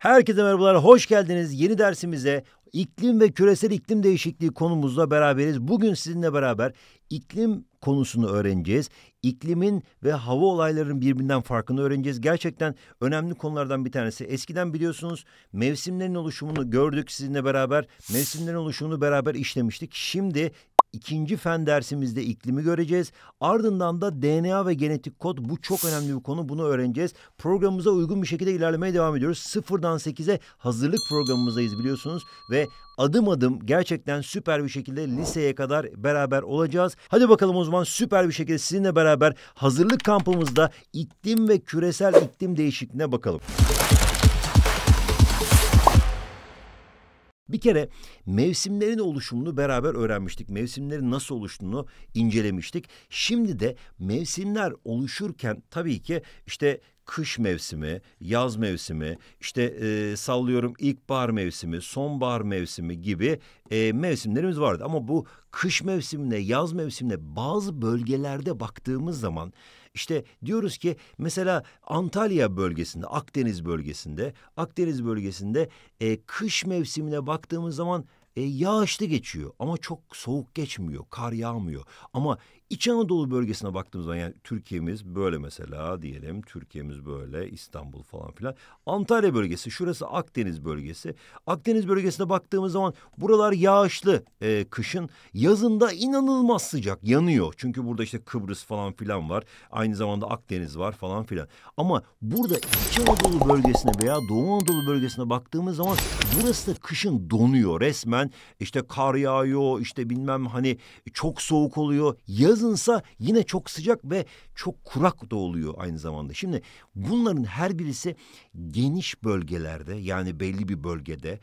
Herkese merhabalar, hoş geldiniz. Yeni dersimize iklim ve küresel iklim değişikliği konumuzla beraberiz. Bugün sizinle beraber iklim konusunu öğreneceğiz. İklimin ve hava olaylarının birbirinden farkını öğreneceğiz. Gerçekten önemli konulardan bir tanesi. Eskiden biliyorsunuz mevsimlerin oluşumunu gördük sizinle beraber. Mevsimlerin oluşumunu beraber işlemiştik. Şimdi İkinci fen dersimizde iklimi göreceğiz. Ardından da DNA ve genetik kod bu çok önemli bir konu. Bunu öğreneceğiz. Programımıza uygun bir şekilde ilerlemeye devam ediyoruz. Sıfırdan sekize hazırlık programımızdayız biliyorsunuz ve adım adım gerçekten süper bir şekilde liseye kadar beraber olacağız. Hadi bakalım o zaman süper bir şekilde sizinle beraber hazırlık kampımızda iklim ve küresel iklim değişikliğine bakalım. Bir kere mevsimlerin oluşumunu beraber öğrenmiştik. Mevsimlerin nasıl oluştuğunu incelemiştik. Şimdi de mevsimler oluşurken tabii ki işte kış mevsimi, yaz mevsimi, işte e, sallıyorum ilkbahar mevsimi, sonbahar mevsimi gibi e, mevsimlerimiz vardı. Ama bu kış mevsimine, yaz mevsimine bazı bölgelerde baktığımız zaman işte diyoruz ki mesela Antalya bölgesinde, Akdeniz bölgesinde, Akdeniz bölgesinde e, kış mevsimine baktığımız zaman e, yağışlı geçiyor ama çok soğuk geçmiyor, kar yağmıyor. Ama İç Anadolu bölgesine baktığımız zaman yani Türkiye'miz böyle mesela diyelim. Türkiye'miz böyle İstanbul falan filan. Antalya bölgesi şurası Akdeniz bölgesi. Akdeniz bölgesine baktığımız zaman buralar yağışlı e, kışın. Yazında inanılmaz sıcak yanıyor. Çünkü burada işte Kıbrıs falan filan var. Aynı zamanda Akdeniz var falan filan. Ama burada İç Anadolu bölgesine veya Doğu Anadolu bölgesine baktığımız zaman burası da kışın donuyor resmen. İşte kar yağıyor işte bilmem hani çok soğuk oluyor. Yaz Yazınsa yine çok sıcak ve çok kurak da oluyor aynı zamanda. Şimdi bunların her birisi geniş bölgelerde yani belli bir bölgede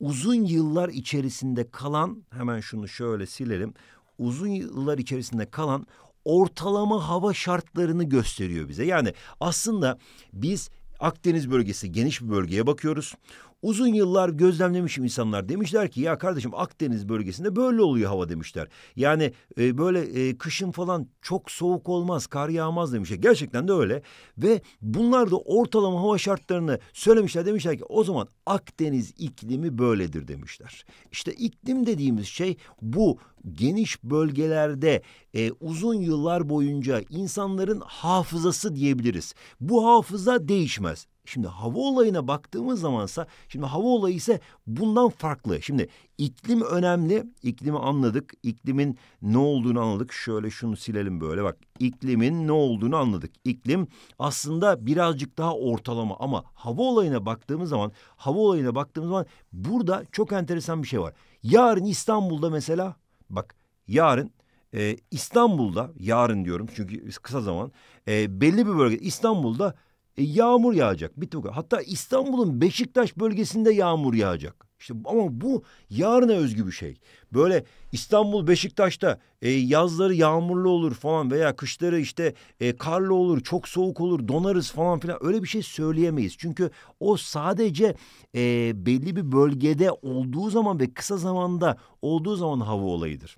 uzun yıllar içerisinde kalan hemen şunu şöyle silelim. Uzun yıllar içerisinde kalan ortalama hava şartlarını gösteriyor bize. Yani aslında biz Akdeniz bölgesi geniş bir bölgeye bakıyoruz. Uzun yıllar gözlemlemişim insanlar demişler ki ya kardeşim Akdeniz bölgesinde böyle oluyor hava demişler. Yani e, böyle e, kışın falan çok soğuk olmaz, kar yağmaz demişler. Gerçekten de öyle ve bunlar da ortalama hava şartlarını söylemişler. Demişler ki o zaman Akdeniz iklimi böyledir demişler. İşte iklim dediğimiz şey bu geniş bölgelerde e, uzun yıllar boyunca insanların hafızası diyebiliriz. Bu hafıza değişmez. Şimdi hava olayına baktığımız zamansa şimdi hava olayı ise bundan farklı. Şimdi iklim önemli. İklimi anladık. İklimin ne olduğunu anladık. Şöyle şunu silelim böyle bak. İklimin ne olduğunu anladık. İklim aslında birazcık daha ortalama ama hava olayına baktığımız zaman hava olayına baktığımız zaman burada çok enteresan bir şey var. Yarın İstanbul'da mesela bak yarın e, İstanbul'da yarın diyorum çünkü kısa zaman e, belli bir bölge İstanbul'da e, yağmur yağacak. Bir tık. Hatta İstanbul'un Beşiktaş bölgesinde yağmur yağacak. İşte ama bu yarına özgü bir şey. Böyle İstanbul Beşiktaş'ta e, yazları yağmurlu olur falan veya kışları işte e, karlı olur, çok soğuk olur, donarız falan filan öyle bir şey söyleyemeyiz. Çünkü o sadece e, belli bir bölgede olduğu zaman ve kısa zamanda olduğu zaman hava olayıdır.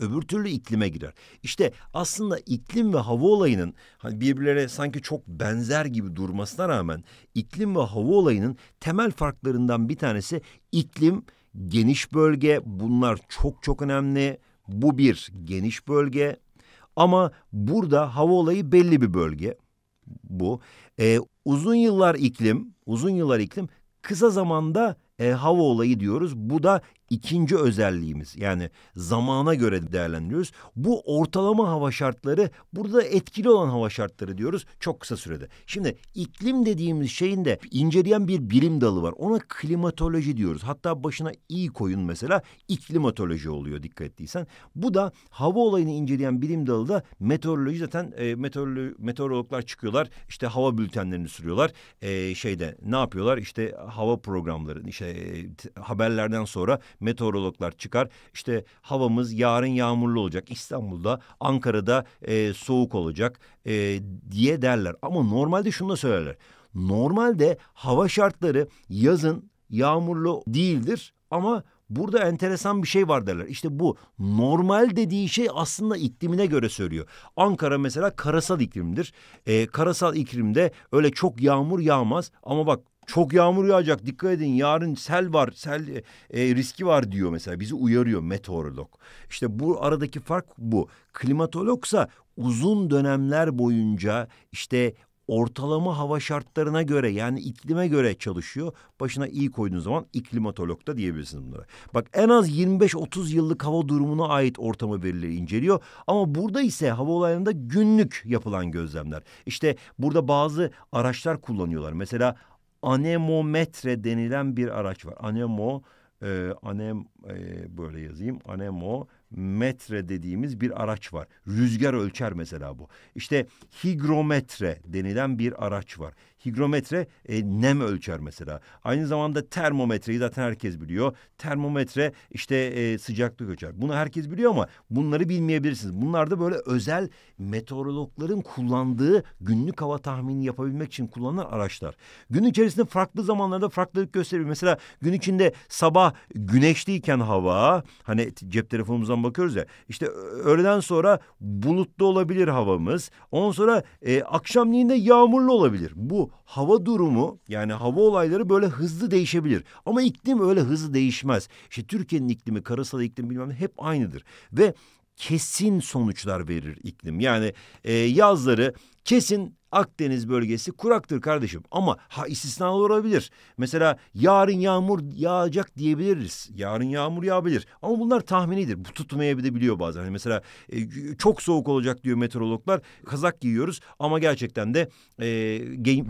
Öbür türlü iklime girer. İşte aslında iklim ve hava olayının hani birbirlerine sanki çok benzer gibi durmasına rağmen iklim ve hava olayının temel farklarından bir tanesi iklim geniş bölge. Bunlar çok çok önemli. Bu bir geniş bölge. Ama burada hava olayı belli bir bölge. Bu. Ee, uzun yıllar iklim, uzun yıllar iklim kısa zamanda e, hava olayı diyoruz. Bu da ikinci özelliğimiz. Yani zamana göre değerlendiriyoruz. Bu ortalama hava şartları burada etkili olan hava şartları diyoruz çok kısa sürede. Şimdi iklim dediğimiz şeyin de inceleyen bir bilim dalı var. Ona klimatoloji diyoruz. Hatta başına iyi koyun mesela iklimatoloji oluyor dikkat ettiysen. Bu da hava olayını inceleyen bilim dalı da meteoroloji zaten e, meteorolo meteorologlar çıkıyorlar. İşte hava bültenlerini sürüyorlar. E, şeyde ne yapıyorlar? İşte hava programları işte e, haberlerden sonra meteorologlar çıkar. İşte havamız yarın yağmurlu olacak. İstanbul'da, Ankara'da e, soğuk olacak e, diye derler. Ama normalde şunu da söylerler. Normalde hava şartları yazın yağmurlu değildir ama Burada enteresan bir şey var derler. İşte bu normal dediği şey aslında iklimine göre söylüyor. Ankara mesela karasal iklimdir. Ee, karasal iklimde öyle çok yağmur yağmaz ama bak Çok yağmur yağacak dikkat edin yarın sel var sel e, riski var diyor mesela bizi uyarıyor meteorolog. İşte bu aradaki fark bu. Klimatologsa uzun dönemler boyunca işte ortalama hava şartlarına göre yani iklime göre çalışıyor. Başına iyi koyduğun zaman iklimatolog da diyebilirsiniz bunlara. Bak en az 25-30 yıllık hava durumuna ait ortamı verileri inceliyor. Ama burada ise hava olaylarında günlük yapılan gözlemler. İşte burada bazı araçlar kullanıyorlar. Mesela anemometre denilen bir araç var. Anemo e, anem e, böyle yazayım. Anemo metre dediğimiz bir araç var. Rüzgar ölçer mesela bu. İşte higrometre denilen bir araç var. Higrometre e, nem ölçer mesela. Aynı zamanda termometreyi zaten herkes biliyor. Termometre işte e, sıcaklık ölçer. Bunu herkes biliyor ama bunları bilmeyebilirsiniz. Bunlar da böyle özel meteorologların kullandığı günlük hava tahmini yapabilmek için kullanılan araçlar. Gün içerisinde farklı zamanlarda farklılık gösteriyor. Mesela gün içinde sabah güneşliyken hava hani cep telefonumuzdan bakıyoruz ya işte öğleden sonra bulutlu olabilir havamız. Ondan sonra e, akşamleyin de yağmurlu olabilir. Bu hava durumu yani hava olayları böyle hızlı değişebilir. Ama iklim öyle hızlı değişmez. İşte Türkiye'nin iklimi, karasal iklim bilmem ne hep aynıdır. Ve kesin sonuçlar verir iklim. Yani e, yazları kesin Akdeniz bölgesi kuraktır kardeşim. Ama ha istisnalar olabilir. Mesela yarın yağmur yağacak diyebiliriz. Yarın yağmur yağabilir. Ama bunlar tahminidir. Bu tutmayabiliyor bazen. Hani mesela e, çok soğuk olacak diyor meteorologlar. Kazak giyiyoruz ama gerçekten de e,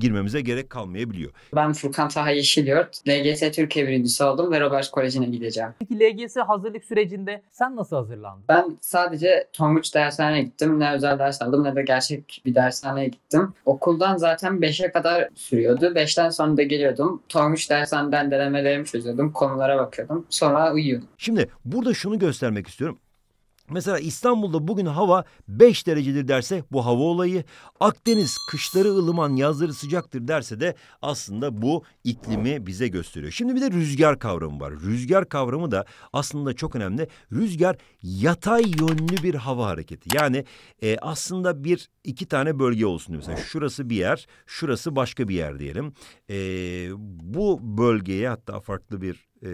girmemize gerek kalmayabiliyor. Ben Furkan Taha Yeşilyurt. LGS Türkiye birincisi oldum ve Robert Koleji'ne gideceğim. Peki LGS hazırlık sürecinde sen nasıl hazırlandın? Ben sadece Tonguç dershaneye gittim. Ne özel ders aldım ne de gerçek bir dershaneye gittim. Okuldan zaten 5'e kadar sürüyordu. 5'ten sonra da geliyordum. Tonguç dershaneden denemelerimi çözüyordum. Konulara bakıyordum. Sonra uyuyordum. Şimdi burada şunu göstermek istiyorum. Mesela İstanbul'da bugün hava 5 derecedir derse bu hava olayı. Akdeniz kışları ılıman yazları sıcaktır derse de aslında bu iklimi bize gösteriyor. Şimdi bir de rüzgar kavramı var. Rüzgar kavramı da aslında çok önemli. Rüzgar yatay yönlü bir hava hareketi. Yani e, aslında bir iki tane bölge olsun. Mesela şurası bir yer, şurası başka bir yer diyelim. E, bu bölgeye hatta farklı bir e,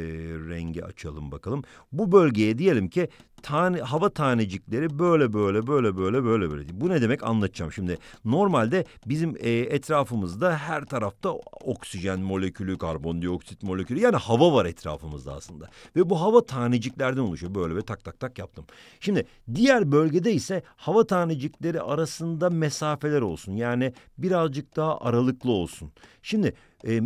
rengi açalım bakalım. Bu bölgeye diyelim ki tane hava tanecikleri böyle böyle böyle böyle böyle böyle. Bu ne demek anlatacağım şimdi. Normalde bizim e, etrafımızda her tarafta oksijen molekülü, karbondioksit molekülü yani hava var etrafımızda aslında. Ve bu hava taneciklerden oluşuyor. Böyle ve tak tak tak yaptım. Şimdi diğer bölgede ise hava tanecikleri arasında mesafeler olsun. Yani birazcık daha aralıklı olsun. Şimdi e,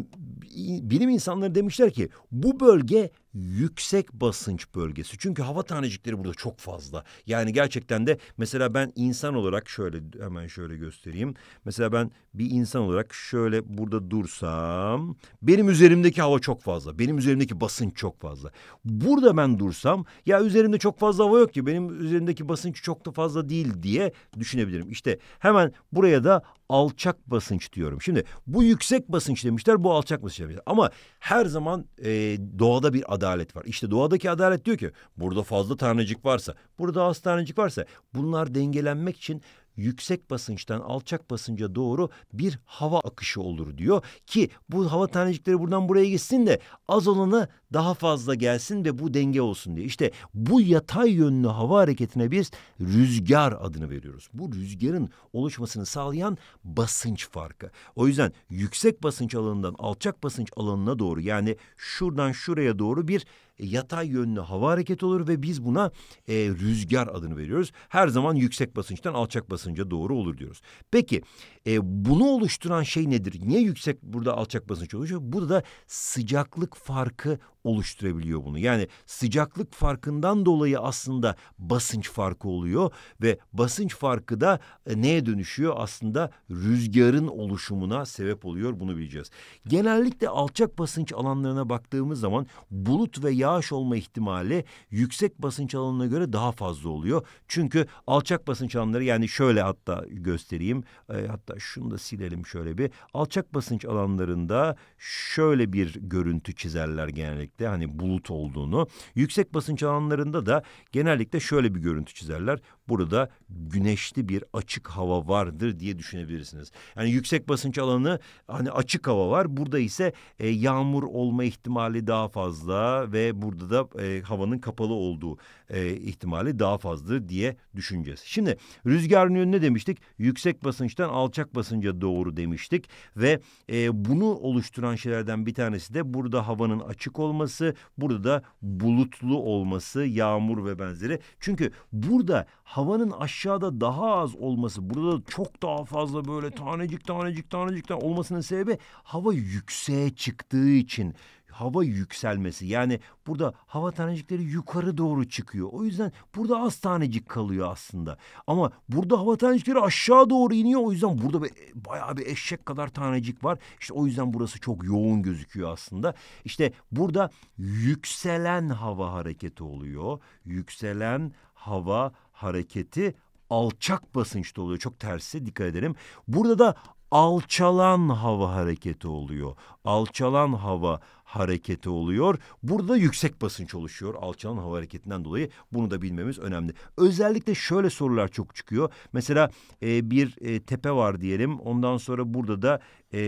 bilim insanları demişler ki bu bölge yüksek basınç bölgesi. Çünkü hava tanecikleri burada çok fazla. Yani gerçekten de mesela ben insan olarak şöyle hemen şöyle göstereyim. Mesela ben bir insan olarak şöyle burada dursam benim üzerimdeki hava çok fazla. Benim üzerimdeki basınç çok fazla. Burada ben dursam ya üzerimde çok fazla hava yok ki benim üzerimdeki basınç çok da fazla değil diye düşünebilirim. İşte hemen buraya da alçak basınç diyorum. Şimdi bu yüksek basınç demişler, bu alçak basınç demişler. Ama her zaman e, doğada bir adalet var. İşte doğadaki adalet diyor ki burada fazla tanecik varsa, burada az tanecik varsa bunlar dengelenmek için yüksek basınçtan alçak basınca doğru bir hava akışı olur diyor ki bu hava tanecikleri buradan buraya gitsin de az olanı daha fazla gelsin ve bu denge olsun diye. İşte bu yatay yönlü hava hareketine biz rüzgar adını veriyoruz. Bu rüzgarın oluşmasını sağlayan basınç farkı. O yüzden yüksek basınç alanından alçak basınç alanına doğru yani şuradan şuraya doğru bir yatay yönlü hava hareketi olur ve biz buna e, rüzgar adını veriyoruz. Her zaman yüksek basınçtan alçak basınca doğru olur diyoruz. Peki e, bunu oluşturan şey nedir? Niye yüksek burada alçak basınç oluşuyor? Burada da sıcaklık farkı oluşturabiliyor bunu. Yani sıcaklık farkından dolayı aslında basınç farkı oluyor ve basınç farkı da e, neye dönüşüyor? Aslında rüzgarın oluşumuna sebep oluyor bunu bileceğiz. Genellikle alçak basınç alanlarına baktığımız zaman bulut ve yağış olma ihtimali yüksek basınç alanına göre daha fazla oluyor. Çünkü alçak basınç alanları yani şöyle hatta göstereyim. E, hatta şunu da silelim şöyle bir. Alçak basınç alanlarında şöyle bir görüntü çizerler genellikle genellikle hani bulut olduğunu, yüksek basınç alanlarında da genellikle şöyle bir görüntü çizerler. Burada güneşli bir açık hava vardır diye düşünebilirsiniz. Yani yüksek basınç alanı hani açık hava var. Burada ise e, yağmur olma ihtimali daha fazla ve burada da e, havanın kapalı olduğu e, ihtimali daha fazladır diye düşüneceğiz. Şimdi rüzgarın yönü ne demiştik? Yüksek basınçtan alçak basınca doğru demiştik ve e, bunu oluşturan şeylerden bir tanesi de burada havanın açık olması, burada da bulutlu olması, yağmur ve benzeri. Çünkü burada havanın aşağıda daha az olması, burada çok daha fazla böyle tanecik tanecik tanecikten olmasının sebebi hava yükseğe çıktığı için hava yükselmesi. Yani burada hava tanecikleri yukarı doğru çıkıyor. O yüzden burada az tanecik kalıyor aslında. Ama burada hava tanecikleri aşağı doğru iniyor. O yüzden burada bir, bayağı bir eşek kadar tanecik var. İşte o yüzden burası çok yoğun gözüküyor aslında. İşte burada yükselen hava hareketi oluyor. Yükselen hava hareketi alçak basınçta oluyor. Çok tersi dikkat edelim. Burada da alçalan hava hareketi oluyor. Alçalan hava hareketi oluyor. Burada yüksek basınç oluşuyor alçalan hava hareketinden dolayı. Bunu da bilmemiz önemli. Özellikle şöyle sorular çok çıkıyor. Mesela e, bir e, tepe var diyelim. Ondan sonra burada da e,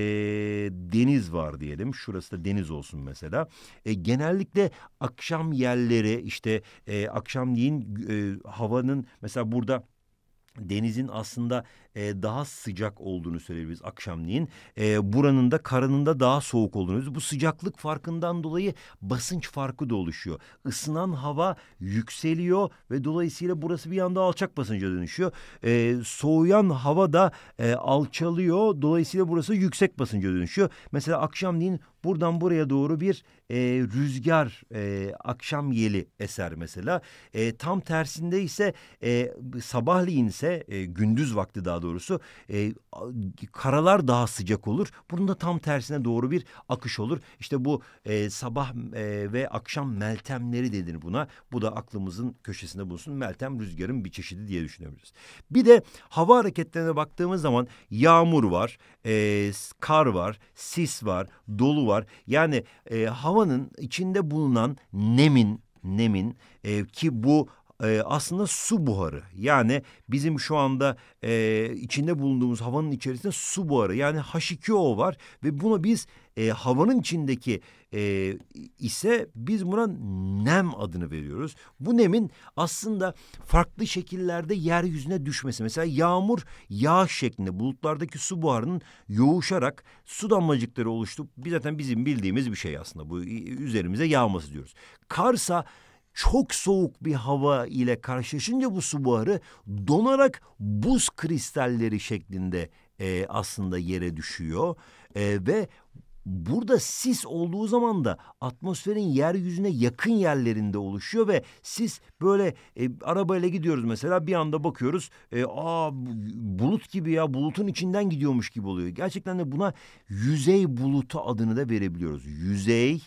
deniz var diyelim. Şurası da deniz olsun mesela. E, genellikle akşam yerleri işte e, akşamleyin e, havanın mesela burada denizin aslında e, daha sıcak olduğunu söyleyebiliriz akşamleyin. E, buranın da karının da daha soğuk olduğunu. Bu sıcaklık farkından dolayı basınç farkı da oluşuyor. Isınan hava yükseliyor ve dolayısıyla burası bir anda alçak basınca dönüşüyor. E, soğuyan hava da e, alçalıyor. Dolayısıyla burası yüksek basınca dönüşüyor. Mesela akşamleyin buradan buraya doğru bir e, rüzgar e, akşam yeli eser mesela. E, tam tersinde ise e, sabahleyin ise e, gündüz vakti daha doğrusu e, karalar daha sıcak olur. Bunun da tam tersine doğru bir akış olur. İşte bu e, sabah e, ve akşam meltemleri denir buna. Bu da aklımızın köşesinde bulunsun. Meltem rüzgarın bir çeşidi diye düşünebiliriz. Bir de hava hareketlerine baktığımız zaman yağmur var, e, kar var, sis var, dolu var. Yani e, havanın içinde bulunan nemin nemin e, ki bu e, aslında su buharı. Yani bizim şu anda e, içinde bulunduğumuz havanın içerisinde su buharı yani H2O var ve bunu biz e, havanın içindeki e, ise biz buna nem adını veriyoruz. Bu nemin aslında farklı şekillerde yeryüzüne düşmesi. Mesela yağmur yağış şeklinde bulutlardaki su buharının yoğuşarak su damlacıkları oluşturup zaten bizim bildiğimiz bir şey aslında. Bu üzerimize yağması diyoruz. Karsa çok soğuk bir hava ile karşılaşınca bu su buharı donarak buz kristalleri şeklinde e, aslında yere düşüyor e, ve Burada sis olduğu zaman da atmosferin yeryüzüne yakın yerlerinde oluşuyor ve sis böyle e, arabayla gidiyoruz mesela bir anda bakıyoruz e, aa bulut gibi ya bulutun içinden gidiyormuş gibi oluyor. Gerçekten de buna yüzey bulutu adını da verebiliyoruz. Yüzey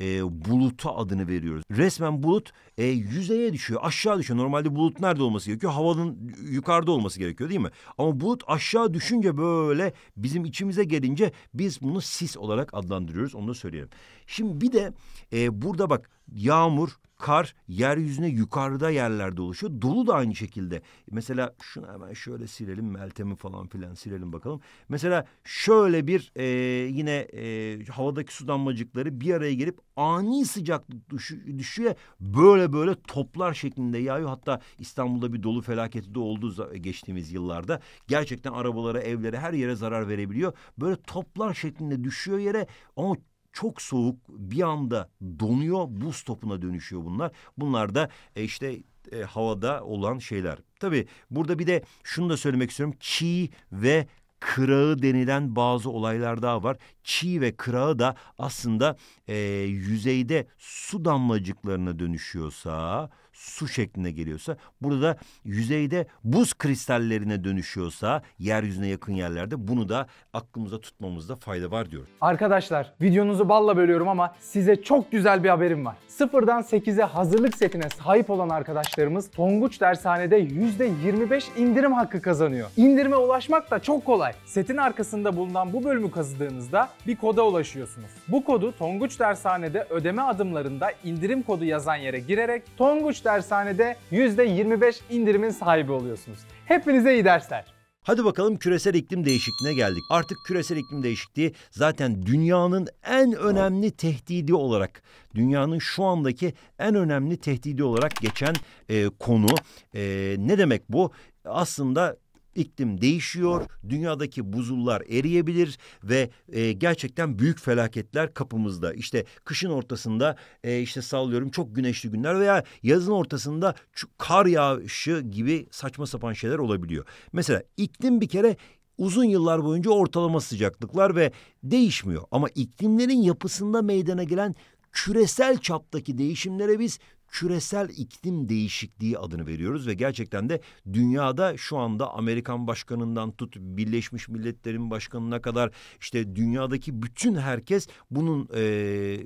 e, buluta adını veriyoruz. Resmen bulut e, yüzeye düşüyor, aşağı düşüyor. Normalde bulut nerede olması gerekiyor? Havanın yukarıda olması gerekiyor değil mi? Ama bulut aşağı düşünce böyle bizim içimize gelince biz bunu sis olarak adlandırıyoruz. Onu da söyleyelim. Şimdi bir de e, burada bak yağmur, kar yeryüzüne yukarıda yerlerde oluşuyor. Dolu da aynı şekilde. Mesela şunu hemen şöyle silelim. Meltem'i falan filan silelim bakalım. Mesela şöyle bir e, yine e, havadaki su damlacıkları bir araya gelip ani sıcaklık düşü, düşüyor. Böyle böyle toplar şeklinde yağıyor. Hatta İstanbul'da bir dolu felaketi de oldu geçtiğimiz yıllarda. Gerçekten arabalara, evlere, her yere zarar verebiliyor. Böyle toplar şeklinde düşüyor yere ama çok soğuk bir anda donuyor buz topuna dönüşüyor bunlar. Bunlar da e, işte e, havada olan şeyler. Tabii burada bir de şunu da söylemek istiyorum. Çiğ ve kırağı denilen bazı olaylar daha var. Çiğ ve kırağı da aslında e, yüzeyde su damlacıklarına dönüşüyorsa, su şeklinde geliyorsa, burada da yüzeyde buz kristallerine dönüşüyorsa, yeryüzüne yakın yerlerde bunu da aklımıza tutmamızda fayda var diyor. Arkadaşlar videonuzu balla bölüyorum ama size çok güzel bir haberim var. Sıfırdan 8'e hazırlık setine sahip olan arkadaşlarımız Tonguç Dershane'de %25 indirim hakkı kazanıyor. İndirime ulaşmak da çok kolay. Setin arkasında bulunan bu bölümü kazıdığınızda bir koda ulaşıyorsunuz. Bu kodu Tonguç Dershane'de ödeme adımlarında indirim kodu yazan yere girerek Tonguç Dershane'de %25 indirimin sahibi oluyorsunuz. Hepinize iyi dersler. Hadi bakalım küresel iklim değişikliğine geldik. Artık küresel iklim değişikliği zaten dünyanın en önemli tehdidi olarak, dünyanın şu andaki en önemli tehdidi olarak geçen e, konu. E, ne demek bu? Aslında iklim değişiyor, dünyadaki buzullar eriyebilir ve e, gerçekten büyük felaketler kapımızda. İşte kışın ortasında e, işte sallıyorum çok güneşli günler veya yazın ortasında kar yağışı gibi saçma sapan şeyler olabiliyor. Mesela iklim bir kere uzun yıllar boyunca ortalama sıcaklıklar ve değişmiyor. Ama iklimlerin yapısında meydana gelen küresel çaptaki değişimlere biz küresel iklim değişikliği adını veriyoruz ve gerçekten de dünyada şu anda Amerikan başkanından tut Birleşmiş Milletler'in başkanına kadar işte dünyadaki bütün herkes bunun e,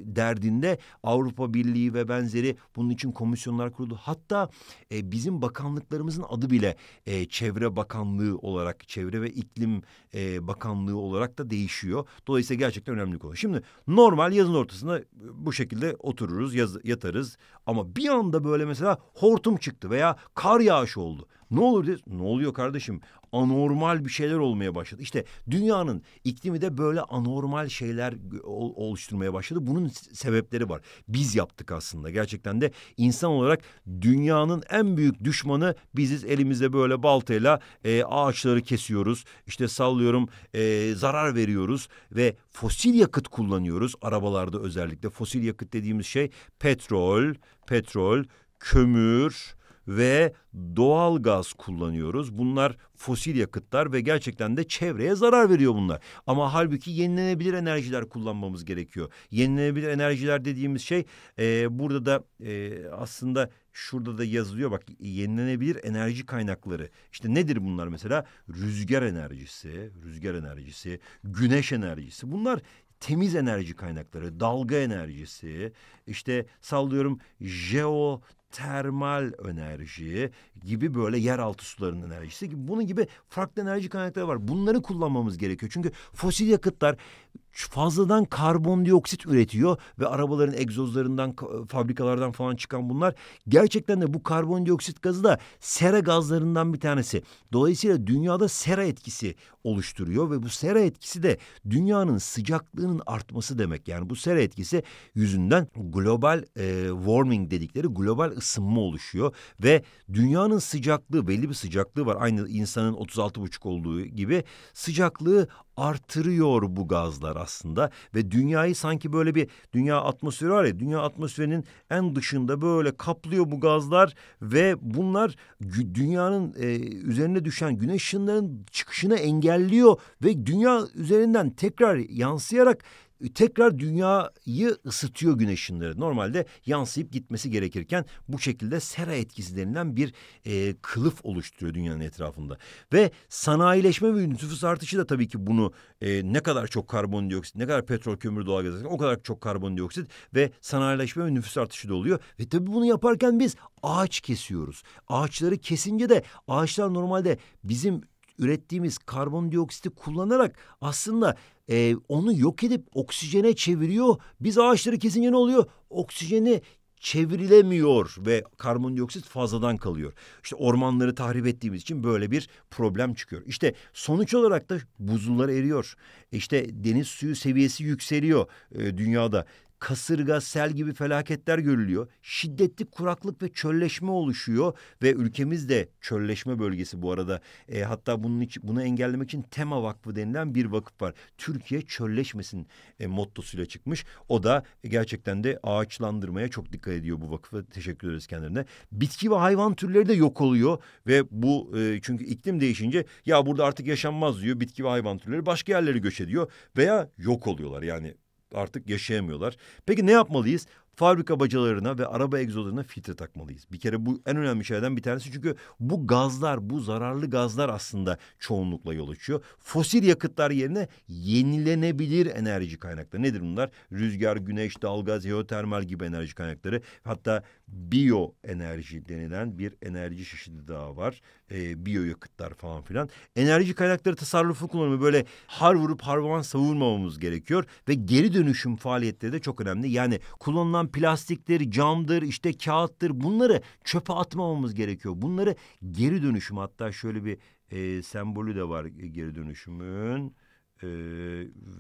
derdinde Avrupa Birliği ve benzeri bunun için komisyonlar kuruldu. Hatta e, bizim bakanlıklarımızın adı bile e, Çevre Bakanlığı olarak Çevre ve İklim e, Bakanlığı olarak da değişiyor. Dolayısıyla gerçekten önemli konu. Şimdi normal yazın ortasında bu şekilde otururuz, yaz, yatarız ama bir anda böyle mesela hortum çıktı veya kar yağışı oldu. Ne olur diye, ne oluyor kardeşim? Anormal bir şeyler olmaya başladı. İşte dünyanın iklimi de böyle anormal şeyler oluşturmaya başladı. Bunun sebepleri var. Biz yaptık aslında. Gerçekten de insan olarak dünyanın en büyük düşmanı biziz. Elimizde böyle baltayla e, ağaçları kesiyoruz. İşte sallıyorum e, zarar veriyoruz ve fosil yakıt kullanıyoruz. Arabalarda özellikle fosil yakıt dediğimiz şey petrol, petrol, kömür, ve doğal gaz kullanıyoruz. Bunlar fosil yakıtlar ve gerçekten de çevreye zarar veriyor bunlar. Ama halbuki yenilenebilir enerjiler kullanmamız gerekiyor. Yenilenebilir enerjiler dediğimiz şey e, burada da e, aslında şurada da yazılıyor bak yenilenebilir enerji kaynakları. İşte nedir bunlar mesela? Rüzgar enerjisi, rüzgar enerjisi, güneş enerjisi. Bunlar temiz enerji kaynakları, dalga enerjisi, işte sallıyorum jeo termal enerji gibi böyle yeraltı sularının enerjisi gibi bunun gibi farklı enerji kaynakları var. Bunları kullanmamız gerekiyor. Çünkü fosil yakıtlar fazladan karbondioksit üretiyor ve arabaların egzozlarından fabrikalardan falan çıkan bunlar gerçekten de bu karbondioksit gazı da sera gazlarından bir tanesi. Dolayısıyla dünyada sera etkisi oluşturuyor ve bu sera etkisi de dünyanın sıcaklığının artması demek. Yani bu sera etkisi yüzünden global e, warming dedikleri global ısınma oluşuyor ve dünyanın sıcaklığı belli bir sıcaklığı var. Aynı insanın 36,5 olduğu gibi sıcaklığı artırıyor bu gazlar aslında ve dünyayı sanki böyle bir dünya atmosferi var ya dünya atmosferinin en dışında böyle kaplıyor bu gazlar ve bunlar dünyanın e, üzerine düşen güneş ışınlarının çıkışını engelliyor ve dünya üzerinden tekrar yansıyarak tekrar dünyayı ısıtıyor güneş ışınları. Normalde yansıyıp gitmesi gerekirken bu şekilde sera etkisi denilen bir e, kılıf oluşturuyor dünyanın etrafında. Ve sanayileşme ve nüfus artışı da tabii ki bunu e, ne kadar çok karbondioksit, ne kadar petrol, kömür, doğalgaz o kadar çok karbondioksit ve sanayileşme ve nüfus artışı da oluyor. Ve tabii bunu yaparken biz ağaç kesiyoruz. Ağaçları kesince de ağaçlar normalde bizim ürettiğimiz karbondioksiti kullanarak aslında e, onu yok edip oksijene çeviriyor. Biz ağaçları kesince ne oluyor? Oksijeni çevrilemiyor ve karbondioksit fazladan kalıyor. İşte ormanları tahrip ettiğimiz için böyle bir problem çıkıyor. İşte sonuç olarak da buzullar eriyor. İşte deniz suyu seviyesi yükseliyor e, dünyada kasırga, sel gibi felaketler görülüyor. Şiddetli kuraklık ve çölleşme oluşuyor ve ülkemiz de çölleşme bölgesi bu arada. E, hatta bunun için bunu engellemek için Tema Vakfı denilen bir vakıf var. Türkiye çölleşmesin e, mottosuyla çıkmış. O da gerçekten de ağaçlandırmaya çok dikkat ediyor bu vakıfa. Teşekkür ederiz kendilerine. Bitki ve hayvan türleri de yok oluyor ve bu e, çünkü iklim değişince ya burada artık yaşanmaz diyor. Bitki ve hayvan türleri başka yerlere göç ediyor veya yok oluyorlar. Yani artık yaşayamıyorlar. Peki ne yapmalıyız? Fabrika bacalarına ve araba egzozlarına filtre takmalıyız. Bir kere bu en önemli şeylerden bir tanesi çünkü bu gazlar, bu zararlı gazlar aslında çoğunlukla yol açıyor. Fosil yakıtlar yerine yenilenebilir enerji kaynakları. Nedir bunlar? Rüzgar, güneş, dalgaz, jeotermal gibi enerji kaynakları. Hatta biyo enerji denilen bir enerji çeşidi daha var. Ee, biyo yakıtlar falan filan. Enerji kaynakları tasarrufu kullanımı böyle har vurup harman savurmamamız gerekiyor. Ve geri dönüşüm faaliyetleri de çok önemli. Yani kullanılan plastiktir, camdır, işte kağıttır bunları çöpe atmamamız gerekiyor. Bunları geri dönüşüm hatta şöyle bir e, sembolü de var geri dönüşümün. Ee,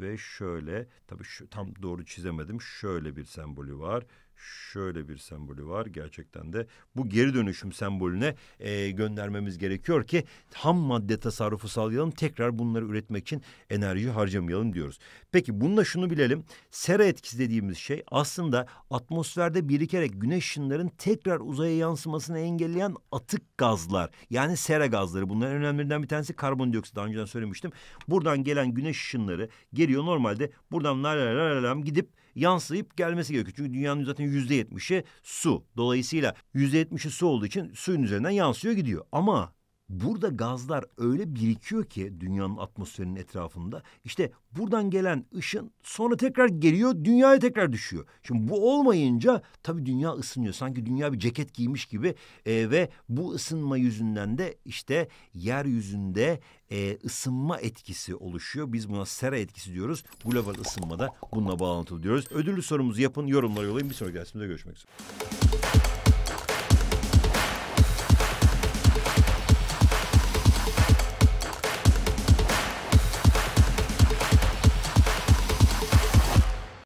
ve şöyle tabii şu, tam doğru çizemedim şöyle bir sembolü var şöyle bir sembolü var gerçekten de bu geri dönüşüm sembolüne e, göndermemiz gerekiyor ki ham madde tasarrufu sağlayalım tekrar bunları üretmek için enerji harcamayalım diyoruz. Peki bununla şunu bilelim sera etkisi dediğimiz şey aslında atmosferde birikerek güneş ışınlarının tekrar uzaya yansımasını engelleyen atık gazlar yani sera gazları bunların önemlilerinden bir tanesi karbondioksit daha önceden söylemiştim. Buradan gelen güneş ışınları geliyor normalde buradan la la la la gidip yansıyıp gelmesi gerekiyor. Çünkü dünyanın zaten yüzde yetmişi su. Dolayısıyla yüzde yetmişi su olduğu için suyun üzerinden yansıyor gidiyor. Ama burada gazlar öyle birikiyor ki dünyanın atmosferinin etrafında işte buradan gelen ışın sonra tekrar geliyor dünyaya tekrar düşüyor. Şimdi bu olmayınca tabii dünya ısınıyor. Sanki dünya bir ceket giymiş gibi e, ve bu ısınma yüzünden de işte yeryüzünde e, ısınma etkisi oluşuyor. Biz buna sera etkisi diyoruz. Global ısınma da bununla bağlantılı diyoruz. Ödüllü sorumuzu yapın, yorumlara yollayın. Bir sonraki dersimizde görüşmek üzere.